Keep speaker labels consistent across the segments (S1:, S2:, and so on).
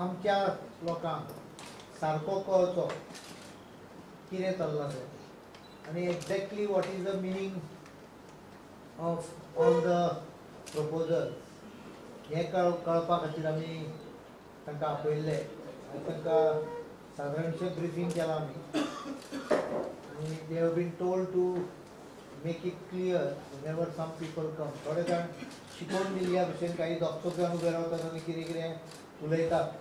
S1: आमच्या लोकांक सारको कळचो कितें चल्लां तें. आनी exactly what is the meaning of all the proposal हें कळ कळपा खातीर आमी तांकां आपयल्ले आनी तांकां सादारणशें ब्रिफींग केलां आमी. आनी they have been told to make it clear never some people come थोडे जाण शिकोवन दिल्ल्या भशेन काही दोगचो जाण उबे रावतात आनी कितें कितें उलयतात.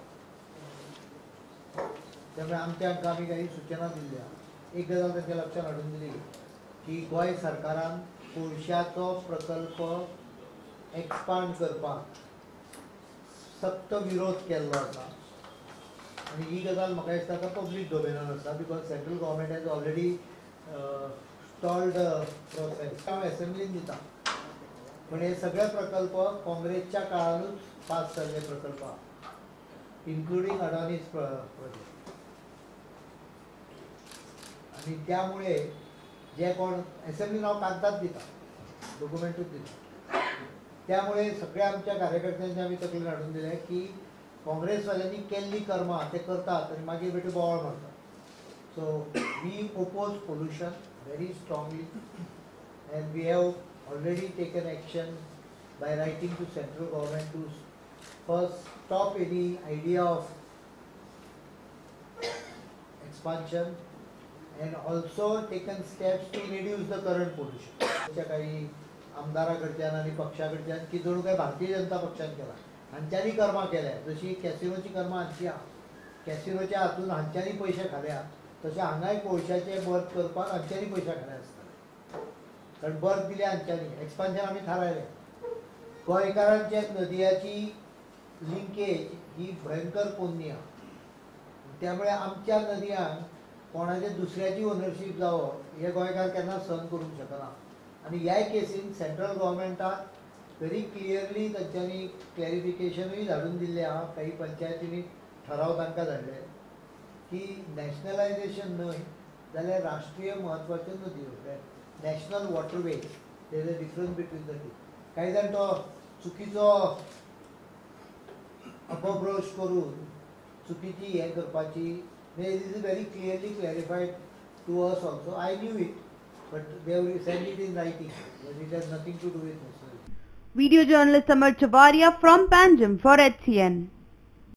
S1: त्यामुळे आमच्या हांकां आमी काही सुचना दिल्ल्या एक गजाल त्यांच्या लक्षात हाडून दिली की गोंय सरकारान कोळशाचो प्रकल्प एक्सपांड करपाक सक्त विरोध केल्लो आसा. आनी ही गजाल म्हाका दिसता तो पब्लीक डोमेनान आसा because central government has already stalled process हांव एसेंब्लीन दिता. पण हे सगळे प्रकल्प काँग्रेसच्या काळानूच पास जाल्ले प्रकल्प इन्क्लुडींग अडानीज प्रोजेक्ट आणि त्यामुळे जे कोण एसेंब्लीन हांव कागदात दिता डॉक्युमेंटूच दिता त्यामुळे सगळ्या आमच्या कार्यकर्त्यांनी आमी तकली हाडून दिले की काँग्रेसवाल्यांनी केल्ली कर्मां ते करतात आनी मागीर बेटी बोवाळ मारतात. So we oppose pollution very strongly and we have already taken action by writing to central government to first stop any idea of expansion and also taken steps to reduce the current pollution. त्याच्या काही आमदाराकडच्यान आणि पक्षाकडच्यान की जणू काय भारतीय जनता पक्षान केला. हांच्यांनी कर्मां केल्या. जशी कॅसिनोची कर्मां हांची आहा कॅसिनोच्या हातून हांच्यांनी पयशे खाल्या तशें हांगाय कोळशाचे बर्थ करपाक हांच्यांनी पयशे खाल्या आसता कारण बर्थ दिले हांच्यांनी. एक्सपान्शन आमी थारायलें. गोंयकारांच्या नदयाची लिंकेज ही भयंकर पोरणी आहा त्यामुळे आमच्या नदयांक कोणाच्या दुसऱ्याची ओनरशीप जावप हे गोंयकार केन्ना सहन करूंक शकना. आनी ह्याय केसीन सेंट्रल गोवोरमेंटाक व्हेरी क्लियरली तांच्यांनी क्लॅरिफिकेशनूय धाडून दिल्लें. आहा काही पंचायतींनी ठराव तांकां धाडले की नॅशनलायजेशन न्हय जाल्यार राष्ट्रीय म्हत्वाच्यो नदयो national waterway there a difference between the two काही जाण तो चुकीचो अपभ्रंश करून चुकीची हें करपाची This is very clearly clarified to us also. I knew it, but they will send it in writing. But it has nothing to do with this.
S2: Video journalist Amar Chavaria from Panjim for HCN.